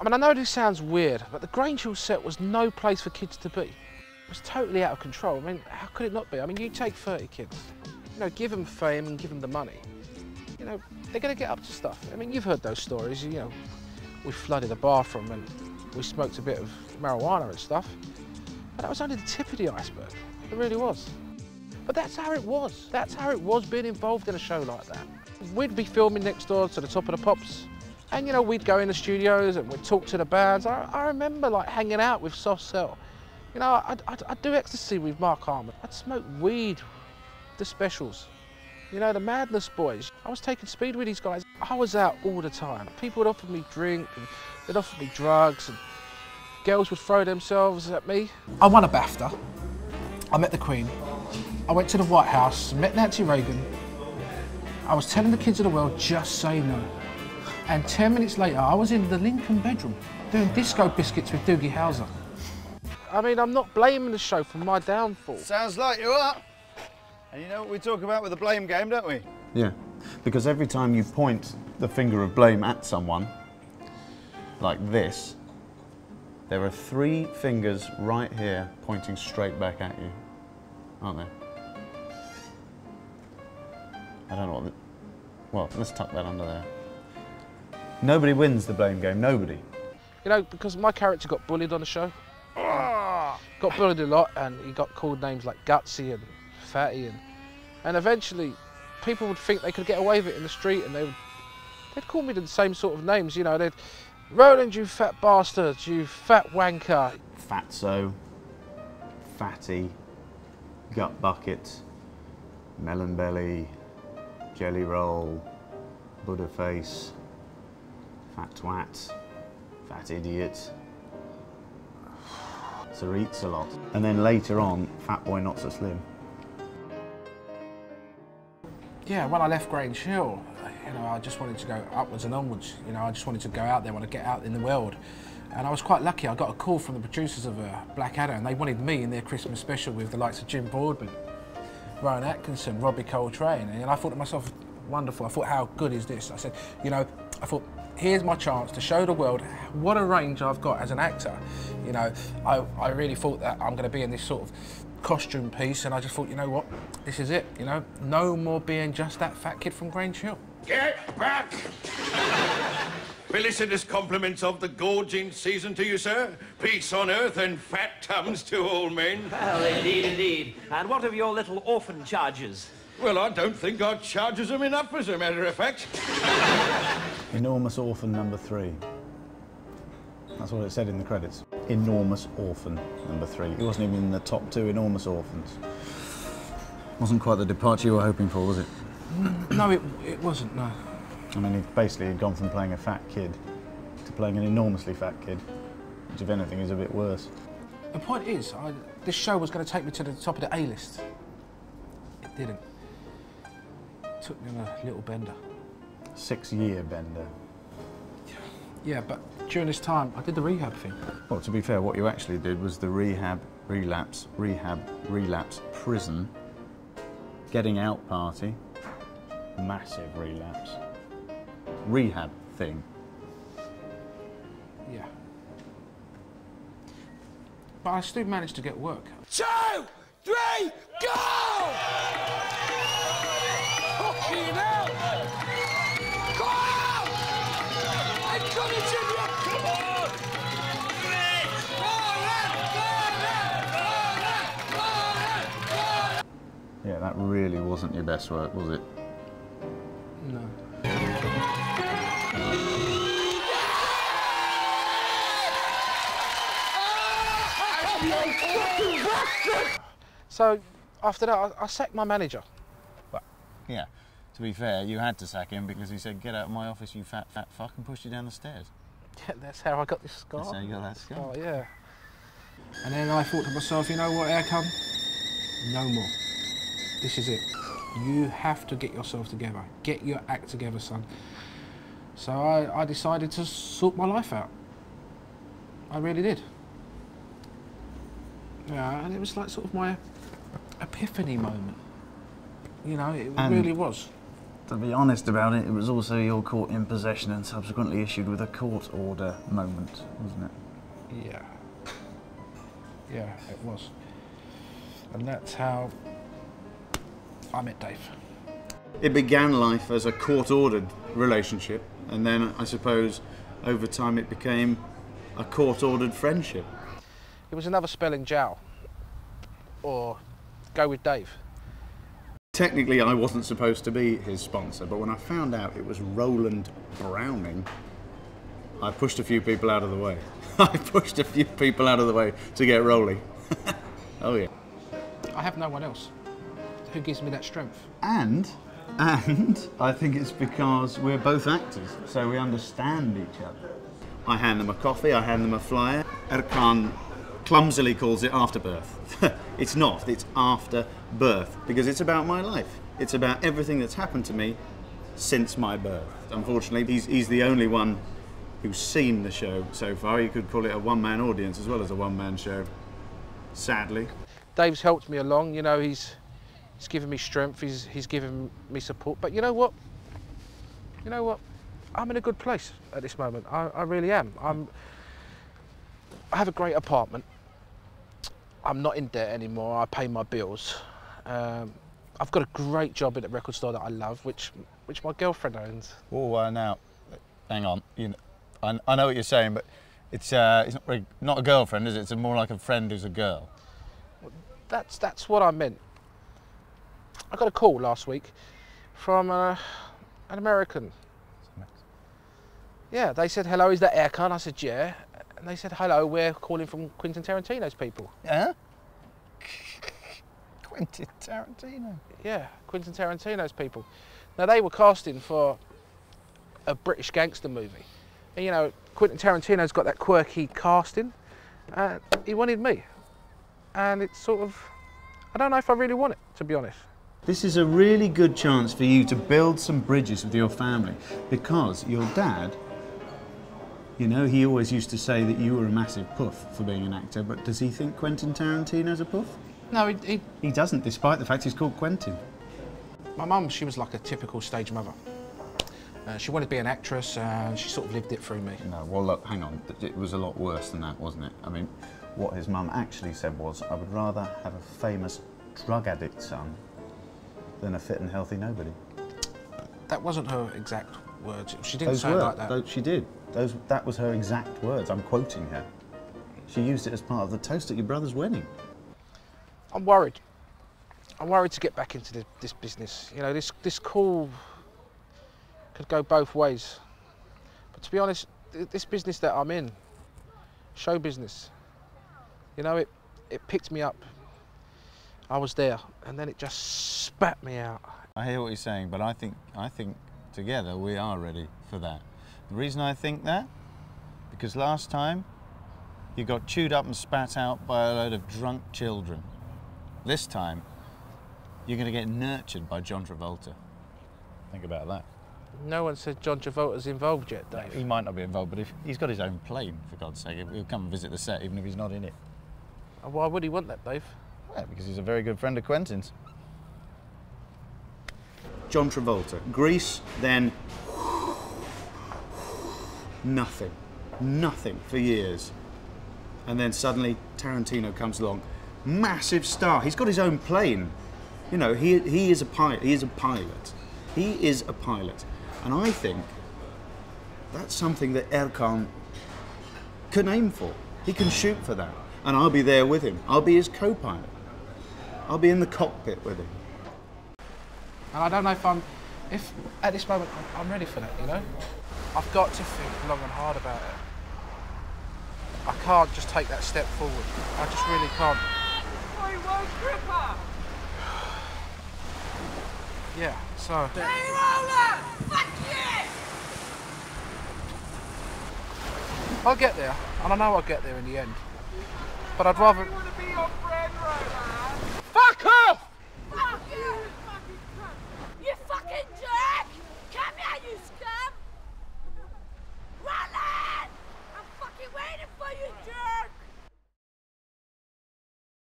I mean, I know this sounds weird, but the Grange Hill set was no place for kids to be. It was totally out of control. I mean, how could it not be? I mean, you take 30 kids, you know, give them fame and give them the money. You know, they're going to get up to stuff. I mean, you've heard those stories, you know, we flooded a bathroom and we smoked a bit of marijuana and stuff. But that was only the tip of the iceberg. It really was. But that's how it was. That's how it was being involved in a show like that. We'd be filming next door to the top of the pops. And you know, we'd go in the studios and we'd talk to the bands. I, I remember like hanging out with Soft Cell. You know, I'd, I'd, I'd do ecstasy with Marc Almond. I'd smoke weed, the specials. You know, the Madness Boys. I was taking speed with these guys. I was out all the time. People would offer me drink and they'd offer me drugs and girls would throw themselves at me. I won a BAFTA. I met the Queen. I went to the White House, met Nancy Reagan. I was telling the kids of the world, just say no. And 10 minutes later, I was in the Lincoln bedroom doing disco biscuits with Doogie Howser. I mean, I'm not blaming the show for my downfall. Sounds like you are. And you know what we talk about with the blame game, don't we? Yeah, because every time you point the finger of blame at someone, like this, there are three fingers right here pointing straight back at you, aren't there? I don't know what. The, well, let's tuck that under there. Nobody wins the blame game. Nobody. You know, because my character got bullied on the show. Ah! Got bullied a lot, and he got called names like Gutsy and Fatty, and and eventually, people would think they could get away with it in the street, and they would they'd call me the same sort of names. You know, they'd Roland, you fat bastard, you fat wanker. Fatso, fatty, gut bucket, melon belly, jelly roll, Buddha face, fat twat, fat idiot. Sir eats a lot. And then later on, fat boy not so slim. Yeah, when I left Grange Hill, you know, I just wanted to go upwards and onwards. You know, I just wanted to go out there, want to get out in the world. And I was quite lucky. I got a call from the producers of uh, Blackadder, and they wanted me in their Christmas special with the likes of Jim Broadbent, Rowan Atkinson, Robbie Coltrane. And I thought to myself, wonderful. I thought, how good is this? I said, you know, I thought, here's my chance to show the world what a range I've got as an actor. You know, I, I really thought that I'm going to be in this sort of costume piece, and I just thought, you know what, this is it. You know, no more being just that fat kid from Grange Hill. Get back! Felicitous compliments of the gorging season to you, sir. Peace on earth and fat tums to all men. Well, indeed, indeed. And what of your little orphan charges? Well, I don't think our charges them enough, as a matter of fact. Enormous orphan number three. That's what it said in the credits. Enormous orphan number three. He wasn't even in the top two enormous orphans. Wasn't quite the departure you were hoping for, was it? Mm, no, it, it wasn't, no. I mean, he basically had gone from playing a fat kid to playing an enormously fat kid, which, if anything, is a bit worse. The point is, I, this show was going to take me to the top of the A-list. It didn't. It took me on a little bender. Six-year bender. Yeah, but during this time, I did the rehab thing. Well, to be fair, what you actually did was the rehab, relapse, rehab, relapse, prison, getting out party, massive relapse, rehab thing. Yeah. But I still managed to get work. Two, three, go! Fucking hell! Yeah, that really wasn't your best work, was it? No. So after that, I, I sacked my manager. But, yeah, to be fair, you had to sack him because he said, get out of my office, you fat, fat fuck, and pushed you down the stairs. Yeah, that's how I got this scar. That's how you got that scar. Oh, yeah. And then I thought to myself, you know what, Erkan? No more. This is it. You have to get yourself together. Get your act together, son. So I, I decided to sort my life out. I really did. Yeah, and it was like sort of my epiphany moment. You know, it And- really was. To be honest about it, it was also your court in possession and subsequently issued with a court order moment, wasn't it? Yeah. Yeah, it was. And that's how I met Dave. It began life as a court ordered relationship, and then I suppose over time it became a court ordered friendship. It was another spelling Jow. Or go with Dave. Technically, I wasn't supposed to be his sponsor, but when I found out it was Roland Browning, I pushed a few people out of the way. I pushed a few people out of the way to get Rolly. oh, yeah. I have no one else who gives me that strength. And, and I think it's because we're both actors, so we understand each other. I hand them a coffee, I hand them a flyer. Erkan clumsily calls it afterbirth. it's not, it's after birth, because it's about my life. It's about everything that's happened to me since my birth. Unfortunately, he's, he's the only one who's seen the show so far. You could call it a one man audience as well as a one man show, sadly. Dave's helped me along, you know, he's he's given me strength, he's he's given me support. But you know what? You know what? I'm in a good place at this moment. I, I really am. I'm I have a great apartment. I'm not in debt anymore. I pay my bills. Um, I've got a great job at a record store that I love, which which my girlfriend owns. Oh, uh, now, hang on. You know, I, I know what you're saying, but it's uh, it's not really, not a girlfriend, is it? It's more like a friend who's a girl. That's that's what I meant. I got a call last week from uh, an American. Yeah, they said, hello, is that Erkan? I said, yeah. And they said, hello, we're calling from Quentin Tarantino's people. Yeah. Quentin Tarantino. Yeah, Quentin Tarantino's people. Now, they were casting for a British gangster movie. And, you know, Quentin Tarantino's got that quirky casting. And he wanted me. And it's sort of, I don't know if I really want it, to be honest. This is a really good chance for you to build some bridges with your family because your dad, you know, he always used to say that you were a massive puff for being an actor, but does he think Quentin Tarantino's a puff? No, he, he, He doesn't, despite the fact he's called Quentin. My mum, she was like a typical stage mother. Uh, she wanted to be an actress, and she sort of lived it through me. No, well, look, hang on. It was a lot worse than that, wasn't it? I mean, what his mum actually said was, I would rather have a famous drug addict son than a fit and healthy nobody. That wasn't her exact words. She didn't Those say were, it like that. tho- she did. Those, that was her exact words. I'm quoting her. She used it as part of the toast at your brother's wedding. I'm worried. I'm worried to get back into this, this business. You know, this this call could go both ways. But to be honest, th- this business that I'm in, show business, you know, it it picked me up. I was there, and then it just spat me out. I hear what you're saying, but I think I think together we are ready for that. The reason I think that, because last time you got chewed up and spat out by a load of drunk children. This time you're going to get nurtured by John Travolta. Think about that. No one said John Travolta's involved yet, Dave. He might not be involved, but if he's got his own plane, for God's sake, he'll come and visit the set even if he's not in it. Why would he want that, Dave? Well, because he's a very good friend of Quentin's. John Travolta. Grease, then nothing. Nothing for years. And then suddenly Tarantino comes along. Massive star. He's got his own plane. You know, he, he is a pilot. He is a pilot. He is a pilot. And I think that's something that Erkan can aim for. He can shoot for that. And I'll be there with him. I'll be his co pilot. I'll be in the cockpit with him. And I don't know if I'm, if at this moment I'm ready for that, you know? I've got to think long and hard about it. I can't just take that step forward. I just really can't. Yeah, so. Hey, roller! Fuck yes! I'll get there, and I know I'll get there in the end. But I'd rather. Friend, Fuck off! Fuck you! You fucking, jerk!